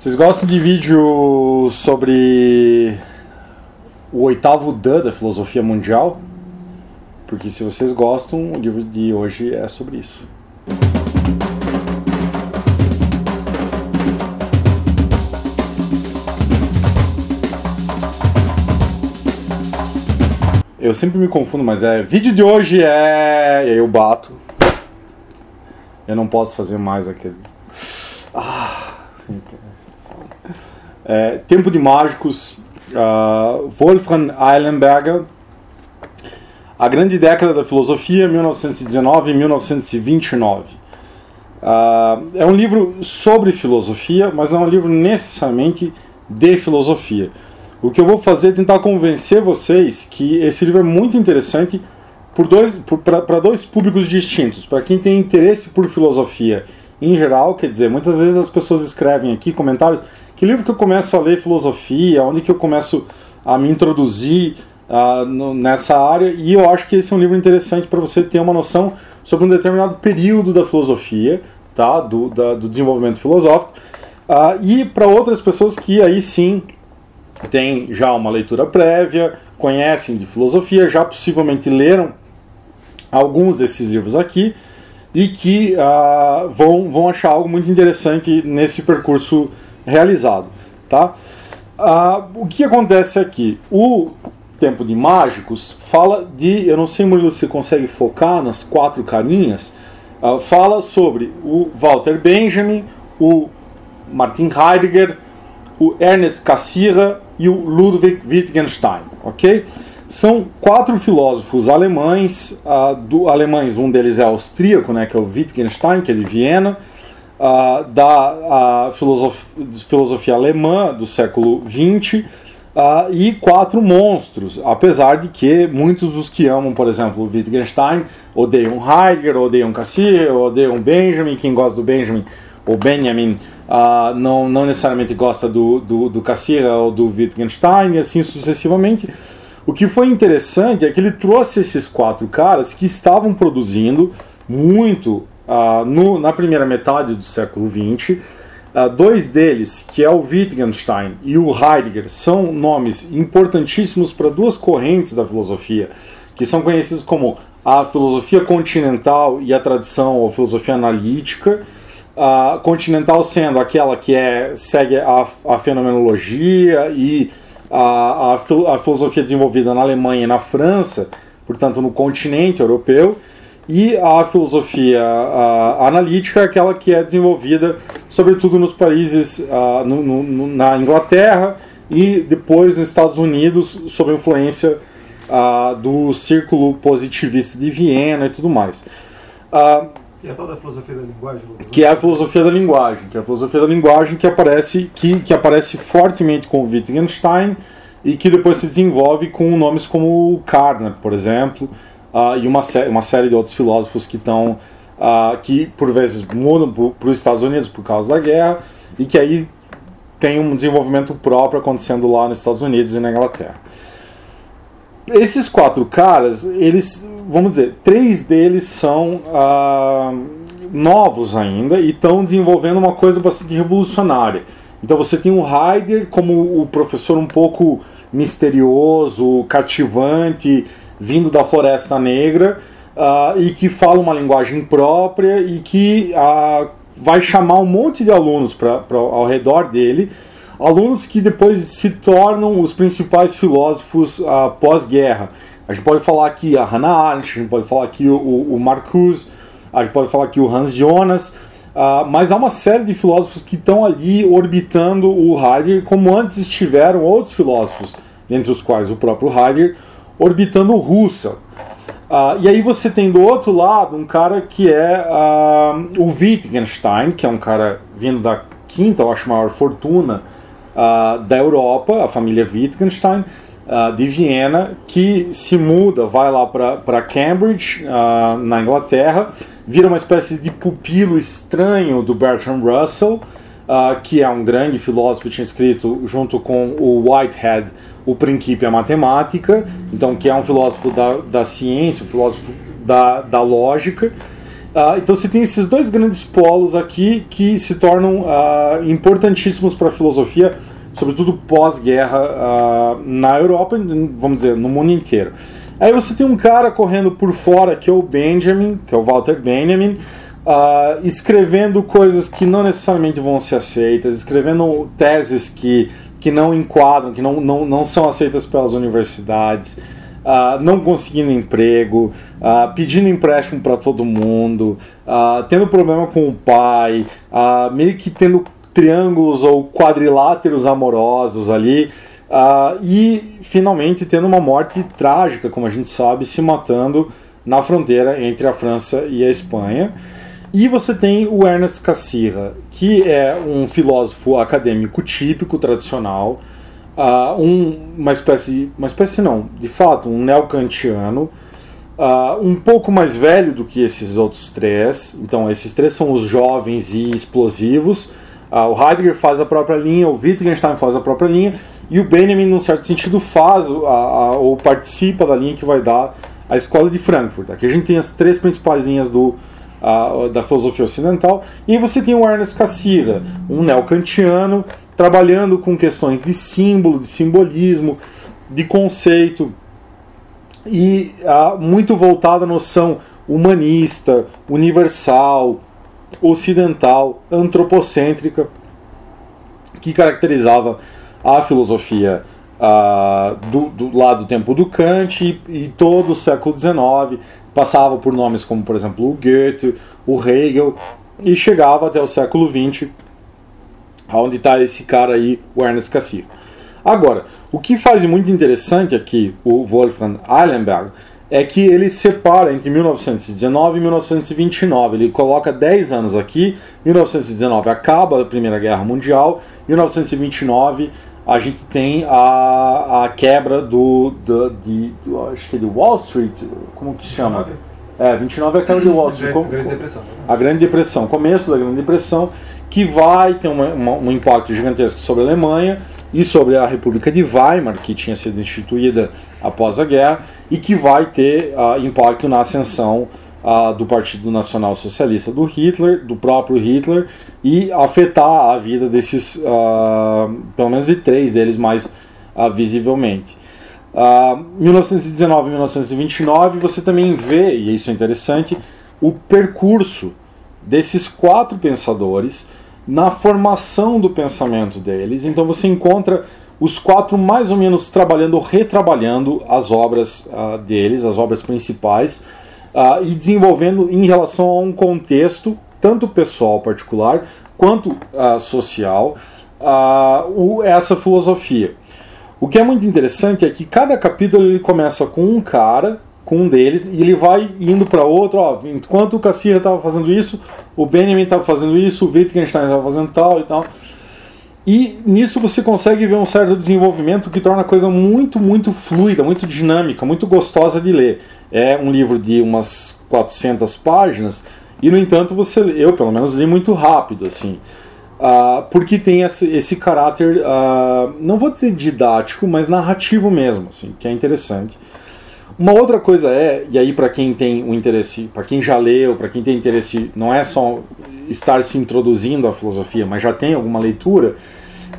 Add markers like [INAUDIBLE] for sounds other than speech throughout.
Vocês gostam de vídeo sobre o oitavo Dan da filosofia mundial? Porque se vocês gostam, o livro de hoje é sobre isso. Eu sempre me confundo, mas é. Vídeo de hoje é. E aí eu bato. Eu não posso fazer mais aquele. Ah, é, Tempo de Mágicos, uh, Wolfgang Eilenberger, A Grande Década da Filosofia, 1919 e 1929. Uh, é um livro sobre filosofia, mas não é um livro necessariamente de filosofia. O que eu vou fazer é tentar convencer vocês que esse livro é muito interessante para dois públicos distintos. Para quem tem interesse por filosofia em geral, quer dizer, muitas vezes as pessoas escrevem aqui comentários que livro que eu começo a ler filosofia, onde que eu começo a me introduzir uh, no, nessa área, e eu acho que esse é um livro interessante para você ter uma noção sobre um determinado período da filosofia, tá, do, da, do desenvolvimento filosófico, uh, e para outras pessoas que aí sim têm já uma leitura prévia, conhecem de filosofia, já possivelmente leram alguns desses livros aqui, e que uh, vão, vão achar algo muito interessante nesse percurso realizado. Tá? Uh, o que acontece aqui? O Tempo de Mágicos fala de. Eu não sei, Murilo, se consegue focar nas quatro carinhas. Uh, fala sobre o Walter Benjamin, o Martin Heidegger, o Ernest Cassirer e o Ludwig Wittgenstein. Ok? São quatro filósofos alemães, uh, do, alemães, um deles é austríaco, né, que é o Wittgenstein, que é de Viena, uh, da filosofia, alemã do século XX, uh, e quatro monstros, apesar de que muitos dos que amam, por exemplo, Wittgenstein, odeiam Heidegger, odeiam Cassirer, odeiam Benjamin, quem gosta do Benjamin, ou Benjamin, uh, não, não necessariamente gosta do, do, do ou do Wittgenstein, e assim sucessivamente. O que foi interessante é que ele trouxe esses quatro caras que estavam produzindo muito uh, no, na primeira metade do século XX. Uh, dois deles, que é o Wittgenstein e o Heidegger, são nomes importantíssimos para duas correntes da filosofia, que são conhecidas como a filosofia continental e a tradição ou filosofia analítica. A continental sendo aquela que é, segue a, a fenomenologia e a, a, a filosofia desenvolvida na Alemanha e na França, portanto no continente europeu, e a filosofia a, analítica, aquela que é desenvolvida sobretudo nos países, a, no, no, na Inglaterra e depois nos Estados Unidos, sob a influência a, do círculo positivista de Viena e tudo mais. Que é a tal da filosofia da linguagem? Que é a filosofia da linguagem, que é a filosofia da linguagem que aparece, que, que aparece fortemente com Wittgenstein e que depois se desenvolve com nomes como Carnap, por exemplo, uh, e uma, sé uma série de outros filósofos que estão uh, que por vezes mudam para os Estados Unidos por causa da guerra e que aí tem um desenvolvimento próprio acontecendo lá nos Estados Unidos e na Inglaterra. Esses quatro caras, eles vamos dizer, três deles são ah, novos ainda e estão desenvolvendo uma coisa bastante revolucionária. Então você tem o Heidegger como o professor um pouco misterioso, cativante, vindo da Floresta Negra uh, e que fala uma linguagem própria e que uh, vai chamar um monte de alunos pra, pra, ao redor dele, alunos que depois se tornam os principais filósofos uh, pós-guerra. A gente pode falar aqui a Hannah Arendt, a gente pode falar aqui o, o, Marcuse, a gente pode falar aqui o Hans Jonas, uh, mas há uma série de filósofos que estão ali orbitando o Heidegger, como antes estiveram outros filósofos, entre os quais o próprio Heidegger, orbitando Russell. Uh, e aí você tem do outro lado um cara que é uh, o Wittgenstein, que é um cara vindo da quinta, eu acho, maior fortuna uh, da Europa, a família Wittgenstein, uh, de Viena, que se muda, vai lá para Cambridge, na Inglaterra, vira uma espécie de pupilo estranho do Bertrand Russell, uh, que é um grande filósofo tinha escrito junto com o Whitehead o Princípio a Matemática, então que é um filósofo da, da ciência, um filósofo da, da lógica, Uh, então você tem esses dois grandes polos aqui que se tornam uh, importantíssimos para a filosofia, sobretudo pós-guerra uh, na Europa, vamos dizer, no mundo inteiro. Aí você tem um cara correndo por fora, que é o Benjamin, que é o Walter Benjamin, escrevendo coisas que não necessariamente vão ser aceitas, escrevendo teses que, que não enquadram, que não, não, não são aceitas pelas universidades uh, não conseguindo emprego, uh, pedindo empréstimo para todo mundo, uh, tendo problema com o pai, meio que tendo triângulos ou quadriláteros amorosos ali. e finalmente tendo uma morte trágica, como a gente sabe, se matando na fronteira entre a França e a Espanha. E você tem o Ernest Cassirer, que é um filósofo acadêmico típico, tradicional, uh, um, uma espécie, uma espécie não, de fato, um neocantiano, uh, um pouco mais velho do que esses outros três. Então, esses três são os jovens e explosivos. Uh, o Heidegger faz a própria linha, o Wittgenstein faz a própria linha, e o Benjamin, num certo sentido, faz a, a, ou participa da linha que vai dar a escola de Frankfurt. Aqui a gente tem as três principais linhas do, uh, da filosofia ocidental, e você tem o Ernest Cassirer, um neocantiano trabalhando com questões de símbolo, de simbolismo, de conceito e ah, muito voltada à noção humanista, universal, ocidental, antropocêntrica, que caracterizava a filosofia do, do lado do tempo do Kant e, e todo o século XIX, passava por nomes como, por exemplo, o Goethe, o Hegel, e chegava até o século XX onde está esse cara aí, o Ernest Cassirer. Agora, o que faz muito interessante aqui o Wolfgang Eilenberg é que ele separa entre 1919 e 1929. Ele coloca 10 anos aqui. 1919 acaba a Primeira Guerra Mundial. 1929 a gente tem a, a quebra do, do, de, do, acho que é de Wall Street, como que chama? 29. É, 29 é a quebra de Wall Street. A Grande Depressão. A Grande Depressão, começo da Grande Depressão que vai ter uma, uma, um impacto gigantesco sobre a Alemanha e sobre a República de Weimar, que tinha sido instituída após a guerra, e que vai ter uh, impacto na ascensão uh, do Partido Nacional Socialista do Hitler, do próprio Hitler, e afetar a vida desses, uh, pelo menos de três deles mais visivelmente. 1919 e 1929 você também vê, e isso é interessante, o percurso desses quatro pensadores na formação do pensamento deles. Então você encontra os quatro mais ou menos trabalhando retrabalhando as obras uh, deles, as obras principais, uh, e desenvolvendo em relação a um contexto, tanto pessoal particular quanto uh, social, o, essa filosofia. O que é muito interessante é que cada capítulo ele começa com um cara com um deles e ele vai indo para outro. Ó, enquanto o Cassira estava fazendo isso, o Benjamin estava fazendo isso, o Wittgenstein estava fazendo tal e tal. E nisso você consegue ver um certo desenvolvimento que torna a coisa muito, muito fluida, muito dinâmica, muito gostosa de ler. É um livro de umas 400 páginas e, no entanto, você, eu pelo menos li muito rápido, assim. Uh, porque tem esse, esse caráter, uh, não vou dizer didático, mas narrativo mesmo, assim, que é interessante. Uma outra coisa é, e aí para quem tem um interesse, para quem já leu, para quem tem interesse, não é só estar se introduzindo à filosofia, mas já tem alguma leitura,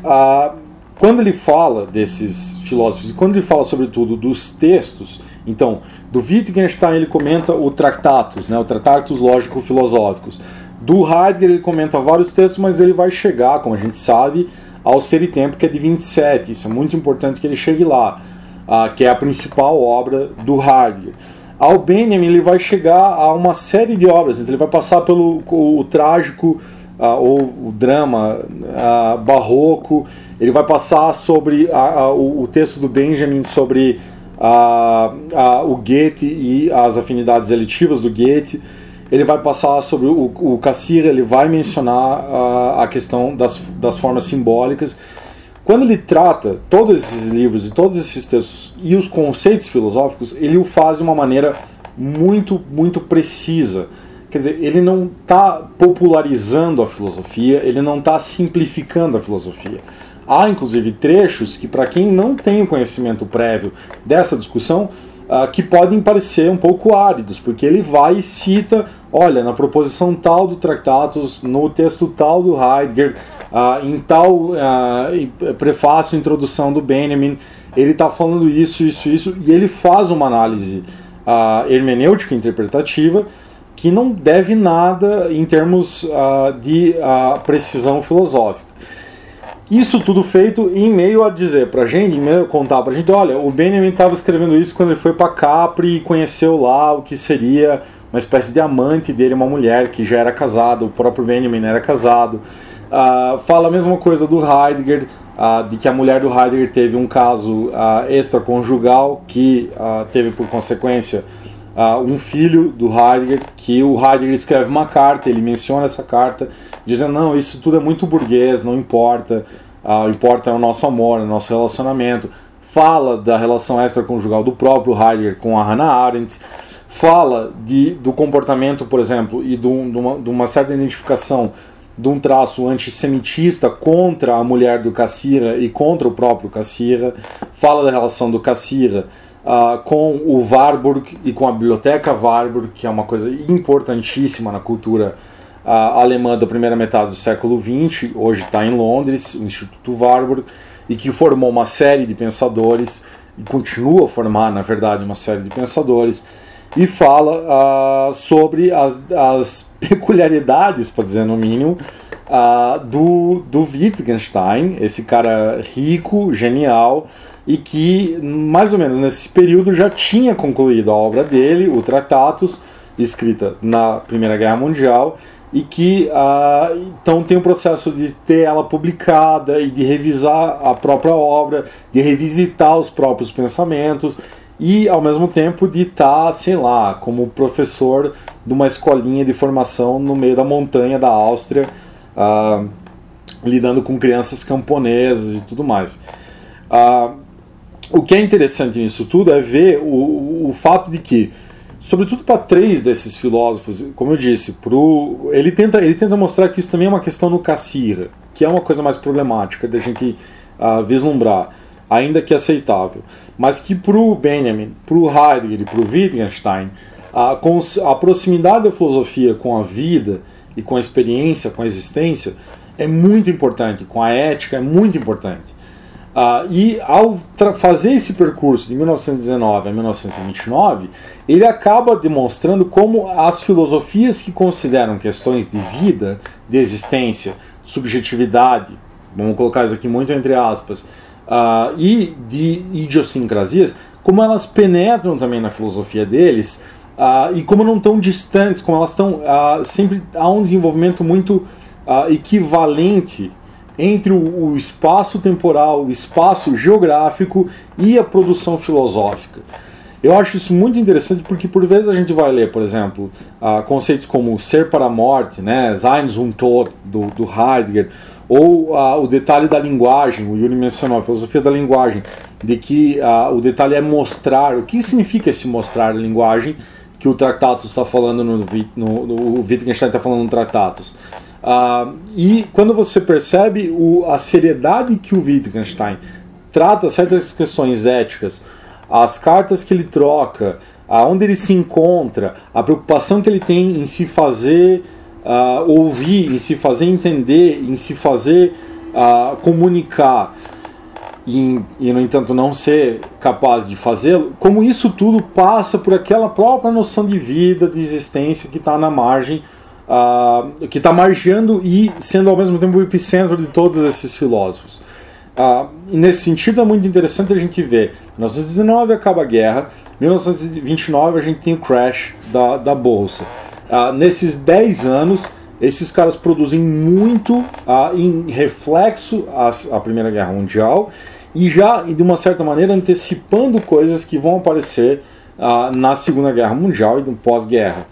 ah, quando ele fala desses filósofos e quando ele fala sobretudo dos textos, então do Wittgenstein ele comenta o Tractatus, né, o Tratatus Lógico-Filosóficos. Do Heidegger ele comenta vários textos, mas ele vai chegar, como a gente sabe, ao Ser e Tempo, que é de 27. Isso é muito importante que ele chegue lá uh, que é a principal obra do Heidegger. Ao Benjamin ele vai chegar a uma série de obras, então ele vai passar pelo o, o trágico uh, ou o drama uh, barroco, ele vai passar sobre o, o, texto do Benjamin sobre o Goethe e as afinidades elitivas do Goethe, ele vai passar sobre o, o ele vai mencionar a questão das, das formas simbólicas, quando ele trata todos esses livros e todos esses textos e os conceitos filosóficos, ele o faz de uma maneira muito, muito precisa. Quer dizer, ele não está popularizando a filosofia, ele não está simplificando a filosofia. Há, inclusive, trechos que, para quem não tem o conhecimento prévio dessa discussão, uh, que podem parecer um pouco áridos, porque ele vai e cita, olha, na proposição tal do Tratatus, no texto tal do Heidegger, uh, em tal uh, prefácio, introdução do Benjamin, ele está falando isso, isso, isso, e ele faz uma análise hermenêutica interpretativa que não deve nada em termos de precisão filosófica. Isso tudo feito em meio a dizer pra gente, em meio a contar pra gente, olha, o Benjamin estava escrevendo isso quando ele foi para Capri e conheceu lá o que seria uma espécie de amante dele, uma mulher que já era casada, o próprio Benjamin era casado. Uh, fala a mesma coisa do Heidegger, uh, de que a mulher do Heidegger teve um caso uh, extraconjugal que teve por consequência um filho do Heidegger, que o Heidegger escreve uma carta, ele menciona essa carta, dizendo: não, isso tudo é muito burguês, não importa, importa é o nosso amor, o nosso relacionamento. Fala da relação extraconjugal do próprio Heidegger com a Hannah Arendt, fala de, do comportamento, por exemplo, e de, uma, de uma certa identificação de um traço antissemitista contra a mulher do Cassira e contra o próprio Cassira, fala da relação do Cassira uh, com o Warburg e com a biblioteca Warburg, que é uma coisa importantíssima na cultura a alemã da primeira metade do século XX, hoje está em Londres, o Instituto Warburg, e que formou uma série de pensadores, e continua a formar, na verdade, uma série de pensadores, e fala uh, sobre as, as [LAUGHS] peculiaridades, para dizer no mínimo, uh, do, do Wittgenstein, esse cara rico, genial, e que mais ou menos nesse período já tinha concluído a obra dele, o Tratatus, escrita na Primeira Guerra Mundial, e que ah, então tem o processo de ter ela publicada e de revisar a própria obra, de revisitar os próprios pensamentos e ao mesmo tempo de estar, tá, sei lá, como professor de uma escolinha de formação no meio da montanha da Áustria, ah, lidando com crianças camponesas e tudo mais. Ah, o que é interessante nisso tudo é ver o, o fato de que sobretudo para três desses filósofos, como eu disse, pro, ele, tenta, ele tenta mostrar que isso também é uma questão no Cassira, que é uma coisa mais problemática da gente uh, vislumbrar, ainda que aceitável, mas que para o Benjamin, para o Heidegger e para o Wittgenstein, com a proximidade da filosofia com a vida e com a experiência, com a existência, é muito importante, com a ética é muito importante. Uh, e ao fazer esse percurso de 1919 a 1929, ele acaba demonstrando como as filosofias que consideram questões de vida, de existência, subjetividade, vamos colocar isso aqui muito entre aspas, uh, e de idiosincrasias, como elas penetram também na filosofia deles uh, e como não estão distantes, como elas estão sempre há um desenvolvimento muito equivalente entre o, espaço temporal, o espaço geográfico e a produção filosófica. Eu acho isso muito interessante porque por vezes a gente vai ler, por exemplo, uh, conceitos como ser para a morte, né, Sein Tod, do, do Heidegger, ou uh, o detalhe da linguagem, o Yuri mencionou, a filosofia da linguagem, de que uh, o detalhe é mostrar, o que significa esse mostrar a linguagem, que o Tratatus está falando no, no, no, o Wittgenstein está falando no Tratatus. Uh, e quando você percebe o, a seriedade que o Wittgenstein trata certas questões éticas, as cartas que ele troca, aonde ele se encontra, a preocupação que ele tem em se fazer uh, ouvir, em se fazer entender, em se fazer uh, comunicar, e, e, no entanto não ser capaz de fazê-lo, como isso tudo passa por aquela própria noção de vida, de existência que está na margem uh, que está margeando e sendo ao mesmo tempo o epicentro de todos esses filósofos. Uh, nesse sentido é muito interessante a gente ver. Em 1919 acaba a guerra, em 1929 a gente tem o crash da, da bolsa. Uh, nesses 10 anos, esses caras produzem muito uh, em reflexo à, Primeira Guerra Mundial e já, de uma certa maneira, antecipando coisas que vão aparecer uh, na Segunda Guerra Mundial e no pós-guerra.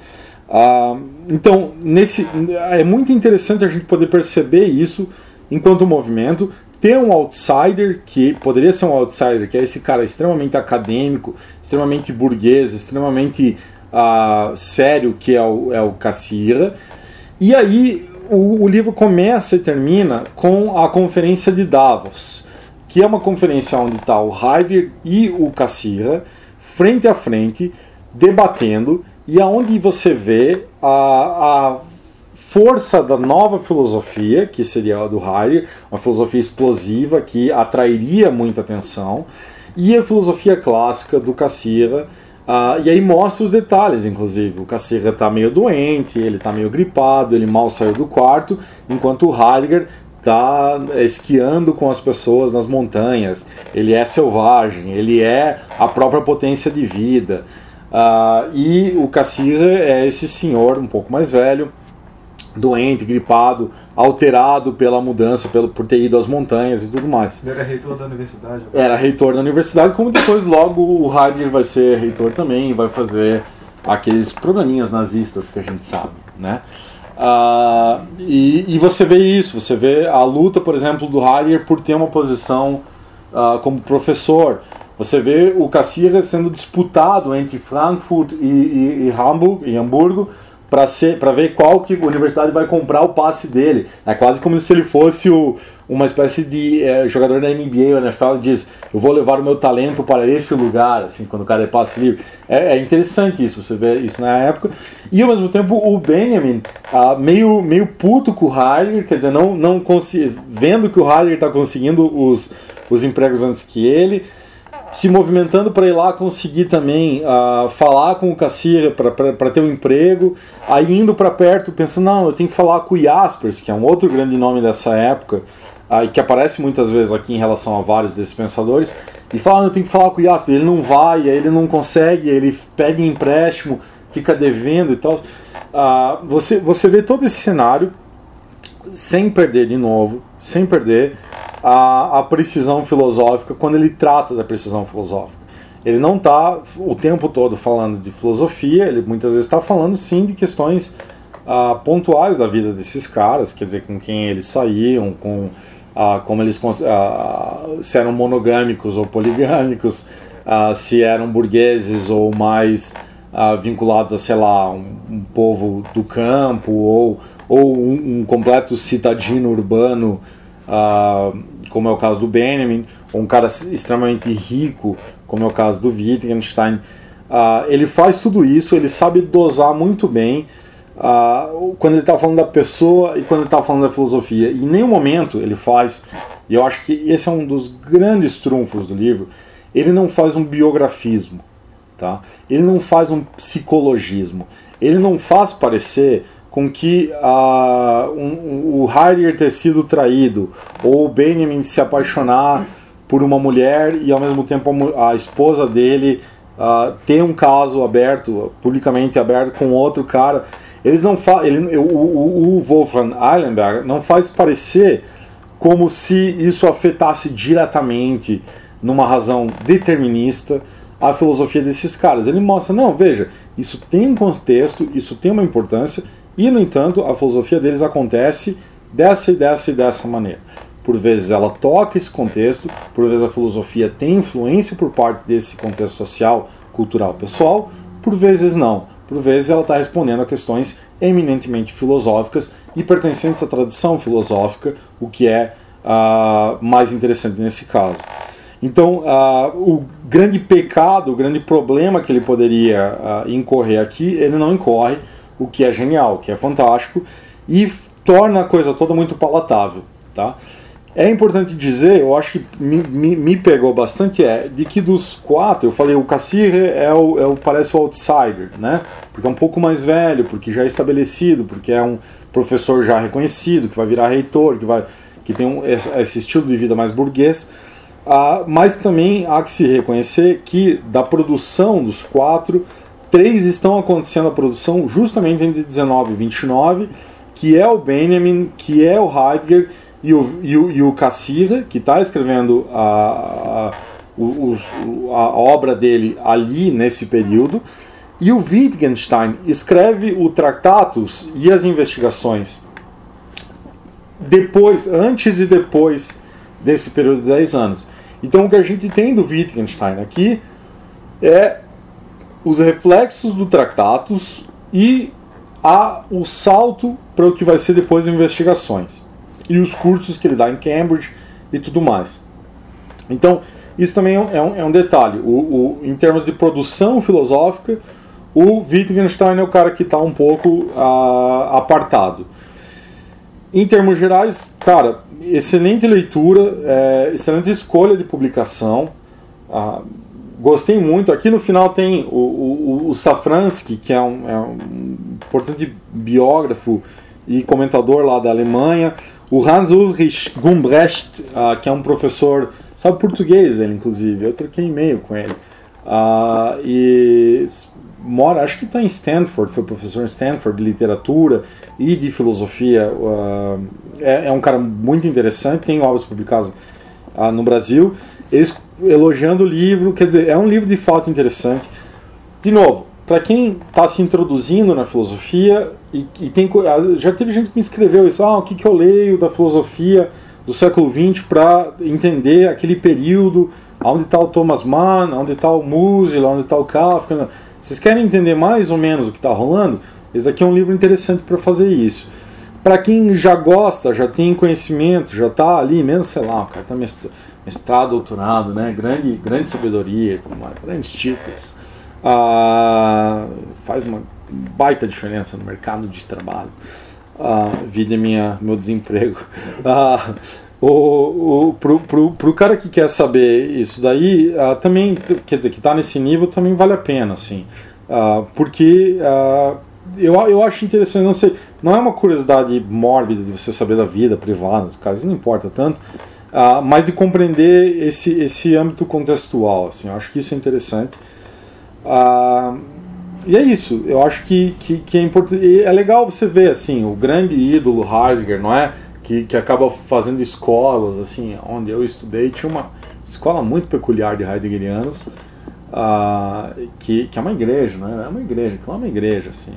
Uh, então, nesse, é muito interessante a gente poder perceber isso enquanto movimento. Ter um outsider, que poderia ser um outsider, que é esse cara extremamente acadêmico, extremamente burguês, extremamente sério, que é o, é o Cassira. E aí o, o livro começa e termina com a conferência de Davos, que é uma conferência onde está o Heidegger e o Cassira frente a frente, debatendo, e aonde você vê a, a força da nova filosofia, que seria a do Heidegger, uma filosofia explosiva que atrairia muita atenção, e a filosofia clássica do Cassira, uh, e aí mostra os detalhes, inclusive. O Cassira está meio doente, ele está meio gripado, ele mal saiu do quarto, enquanto o Heidegger está esquiando com as pessoas nas montanhas, ele é selvagem, ele é a própria potência de vida. Uh, e o Cassira é esse senhor um pouco mais velho, doente, gripado, alterado pela mudança, pelo, por ter ido às montanhas e tudo mais. Ele era reitor da universidade? Era reitor da universidade, como depois logo o Heidegger vai ser reitor também, vai fazer aqueles programinhas nazistas que a gente sabe, né? Uh, e, e, você vê isso, você vê a luta, por exemplo, do Heidegger por ter uma posição uh, como professor. Você vê o Cassirer sendo disputado entre Frankfurt e, e, e em Hamburgo, para ver qual que a universidade vai comprar o passe dele. É quase como se ele fosse o, uma espécie de é, jogador da NBA ou NFL diz: Eu vou levar o meu talento para esse lugar, assim, quando o cara é passe livre. É, é interessante isso, você vê isso na época. E ao mesmo tempo, o Benjamin, ah, meio, meio puto com o Heidegger, quer dizer, não, não vendo que o Heidegger está conseguindo os, os empregos antes que ele se movimentando para ir lá conseguir também uh, falar com o Cassir para ter um emprego, aí indo para perto pensando, não, eu tenho que falar com o Jaspers, que é um outro grande nome dessa época, uh, que aparece muitas vezes aqui em relação a vários desses pensadores, e fala, eu tenho que falar com o Jaspers, ele não vai, aí ele não consegue, ele pega empréstimo, fica devendo e tal. Uh, você, você vê todo esse cenário sem perder de novo, sem perder a, a precisão filosófica quando ele trata da precisão filosófica. Ele não está o tempo todo falando de filosofia, ele muitas vezes está falando sim de questões uh, pontuais da vida desses caras, quer dizer, com quem eles saíam, com uh, como eles uh, se eram monogâmicos ou poligâmicos, se eram burgueses ou mais vinculados a, sei lá, um, um, povo do campo ou, ou um, um completo citadino urbano uh, como é o caso do Benjamin, ou um cara extremamente rico, como é o caso do Wittgenstein. Uh, ele faz tudo isso, ele sabe dosar muito bem uh, quando ele está falando da pessoa e quando ele está falando da filosofia. E em nenhum momento ele faz, e eu acho que esse é um dos grandes trunfos do livro, ele não faz um biografismo, tá? ele não faz um psicologismo, ele não faz parecer com que uh, um, o Heidegger ter sido traído ou o Benjamin se apaixonar por uma mulher e ao mesmo tempo a, a esposa dele uh, ter um caso aberto, publicamente aberto com outro cara, eles não ele, o, o, o Wolfgang Eilenberg não faz parecer como se isso afetasse diretamente numa razão determinista a filosofia desses caras. Ele mostra, não, veja, isso tem um contexto, isso tem uma importância e, no entanto, a filosofia deles acontece dessa e dessa e dessa maneira. Por vezes ela toca esse contexto, por vezes a filosofia tem influência por parte desse contexto social, cultural, pessoal, por vezes não. Por vezes ela está respondendo a questões eminentemente filosóficas e pertencentes à tradição filosófica, o que é uh, mais interessante nesse caso. Então, uh, o grande pecado, o grande problema que ele poderia uh, incorrer aqui, ele não incorre, o que é genial, o que é fantástico e torna a coisa toda muito palatável, tá? É importante dizer, eu acho que me, me, me, pegou bastante, é de que dos quatro, eu falei, o Cassir é o, é o, parece o outsider, né? Porque é um pouco mais velho, porque já é estabelecido, porque é um professor já reconhecido, que vai virar reitor, que, vai, que tem um, esse estilo de vida mais burguês. Ah, mas também há que se reconhecer que da produção dos quatro, Três estão acontecendo a produção justamente entre 19 e 29, que é o Benjamin, que é o Heidegger e o, e o, e o que está escrevendo a, a, os, a obra dele ali nesse período. E o Wittgenstein escreve o Tratatus e as investigações depois, antes e depois desse período de 10 anos. Então o que a gente tem do Wittgenstein aqui é os reflexos do Tractatus e a, o salto para o que vai ser depois as investigações e os cursos que ele dá em Cambridge e tudo mais. Então, isso também é um, é um detalhe. O, o, em termos de produção filosófica, o Wittgenstein é o cara que está um pouco uh, apartado. Em termos gerais, cara, excelente leitura, é, excelente escolha de publicação. Gostei muito. Aqui no final tem o, o, o Safransky, que é um, é um, importante biógrafo e comentador lá da Alemanha. O Hans Ulrich Gumbrecht, uh, que é um professor, sabe português ele, inclusive. Eu troquei e-mail com ele. Uh, e mora, acho que está em Stanford, foi professor em Stanford de literatura e de filosofia. Uh, é, é, um cara muito interessante, tem obras publicadas no Brasil. Eles elogiando o livro, quer dizer, é um livro de fato interessante. De novo, para quem está se introduzindo na filosofia e, e, tem ah, já teve gente que me escreveu isso, ah, o que, que eu leio da filosofia do século XX para entender aquele período, onde está o Thomas Mann, onde está o Musil, onde está o Kafka vocês querem entender mais ou menos o que está rolando? Esse aqui é um livro interessante para fazer isso. Para quem já gosta, já tem conhecimento, já está ali, mesmo, sei lá, o cara está mestrado, doutorado, né? grande, grande sabedoria, grandes títulos. Ah, faz uma baita diferença no mercado de trabalho. Ah, vida é minha, meu desemprego. [LAUGHS] Ah, o, o, pro, pro, pro cara que quer saber isso daí, uh, também, quer dizer, que está nesse nível, também vale a pena, assim. Uh, porque uh, eu, eu acho interessante, não sei, não é uma curiosidade mórbida de você saber da vida privada dos caras, não importa tanto, mas de compreender esse, esse âmbito contextual, assim, eu acho que isso é interessante. e é isso, eu acho que, que, que é importante, é legal você ver, assim, o grande ídolo Heidegger, não é? que, que acaba fazendo escolas, assim, onde eu estudei, tinha uma escola muito peculiar de heideggerianos, uh, que, que é uma igreja, né? É uma igreja, que é uma igreja, assim.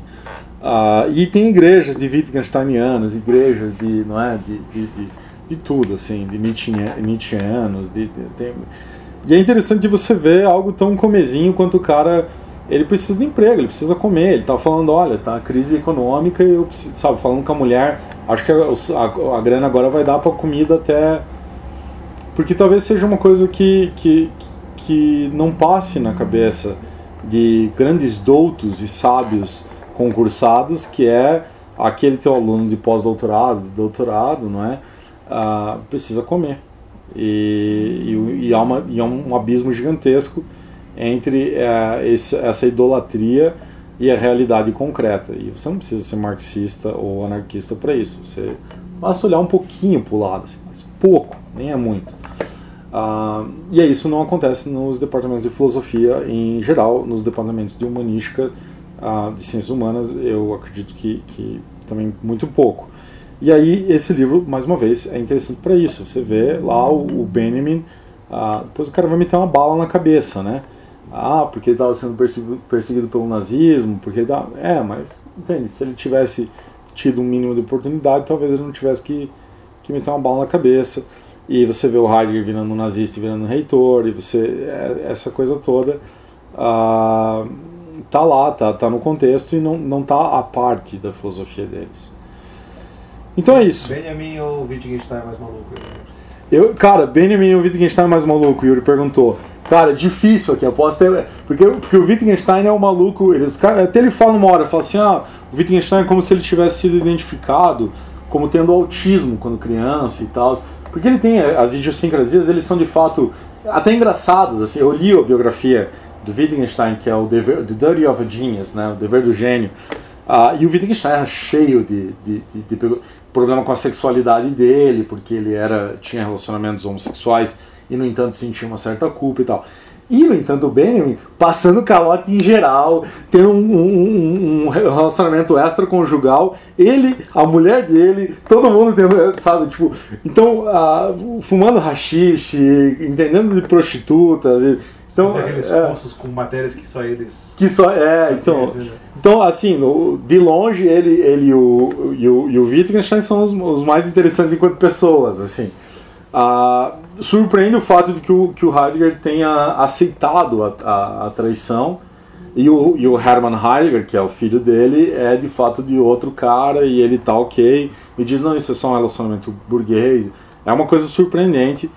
Uh, e tem igrejas de Wittgensteinianos, igrejas de, não é, de, de, de, de tudo, assim, de Nietzscheanos, de, de, tem... e é interessante você ver algo tão comezinho quanto o cara ele precisa de emprego, ele precisa comer, ele tá falando, olha, tá crise econômica eu preciso, sabe, falando com a mulher, acho que a, a, a grana agora vai dar para comida até porque talvez seja uma coisa que, que, que não passe na cabeça de grandes doutos e sábios concursados, que é aquele teu aluno de pós-doutorado, de doutorado, não é? Ah, precisa comer. E, e, e, há uma, e há um abismo gigantesco entre é, esse, essa idolatria e a realidade concreta. E você não precisa ser marxista ou anarquista para isso. Você basta olhar um pouquinho para o lado, assim, mas pouco, nem é muito. Uh, e é isso não acontece nos departamentos de filosofia em geral, nos departamentos de humanística, uh, de ciências humanas, eu acredito que, que também muito pouco. E aí esse livro, mais uma vez, é interessante para isso. Você vê lá o, Benjamin, uh, depois o cara vai meter uma bala na cabeça, né? Ah, porque ele estava sendo perseguido pelo nazismo, porque ele tava... É, mas, entende, se ele tivesse tido um mínimo de oportunidade, talvez ele não tivesse que, que meter uma bala na cabeça. E você vê o Heidegger virando um nazista e virando um reitor, e você... É, essa coisa toda ah, tá lá, tá, tá no contexto e não, não tá a parte da filosofia deles. Então é isso. Benjamin ou Wittgenstein é mais maluco? Eu, cara, Benjamin ou Wittgenstein é mais maluco? Yuri perguntou. Cara, difícil aqui, ter. Porque, porque o Wittgenstein é um maluco. Ele, até ele fala uma hora, fala assim: ah, o Wittgenstein é como se ele tivesse sido identificado como tendo autismo quando criança e tal. Porque ele tem as idiosincrasias, eles são de fato até engraçadas. Assim, eu li a biografia do Wittgenstein, que é o Dever, The Duty of a Genius, né, o dever do gênio. Uh, e o Wittgenstein era cheio de, de, de, de, problema com a sexualidade dele, porque ele era tinha relacionamentos homossexuais e, no entanto, sentia uma certa culpa e tal. E, no entanto, o Benjamin passando calote em geral, tendo um, um, um relacionamento extraconjugal, ele, a mulher dele, todo mundo tendo, sabe, tipo, então, uh, fumando rachixe, entendendo de prostitutas. E, então, aqueles é, cursos com matérias que só eles. Que só. É, então. Né? Então, assim, no, de longe, ele, ele e o, e o, e o Wittgenstein são os, os mais interessantes enquanto pessoas, assim. Ah, surpreende o fato de que o, que o Heidegger tenha aceitado a, a, a traição e o, e o Hermann Heidegger, que é o filho dele, é de fato de outro cara e ele tá ok. E diz: não, isso é só um relacionamento burguês. É uma coisa surpreendente.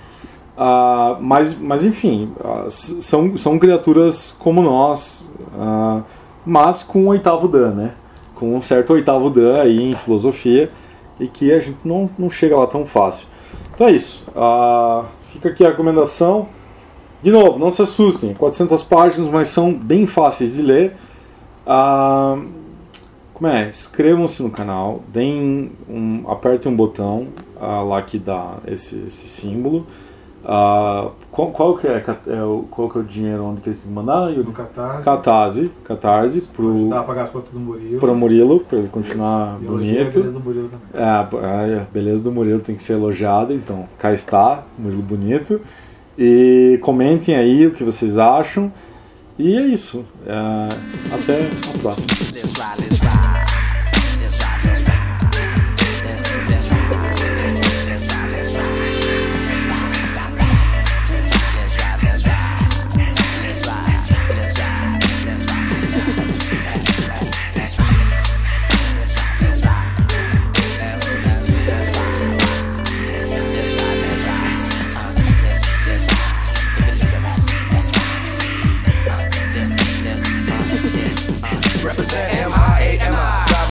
Uh, mas, mas enfim, uh, são, são criaturas como nós, uh, mas com um oitavo Dan, né? Com um certo oitavo Dan aí em filosofia e que a gente não, não chega lá tão fácil. Então é isso. fica aqui a recomendação. De novo, não se assustem, 400 páginas, mas são bem fáceis de ler. como é? Inscrevam-se no canal, deem um, apertem um botão lá que dá esse, esse símbolo. Uh, qual, qual, que é, é, o, qual que é o dinheiro onde que eles têm que mandar? No Catarse. Catarse, Catarse pro, ajudar a pagar as contas do Murilo. Pro Murilo, para ele continuar e bonito. A beleza do Murilo também. É, a beleza do Murilo tem que ser elogiada, então cá está, Murilo bonito. E comentem aí o que vocês acham. E é isso. É, até a próxima. Amsterdam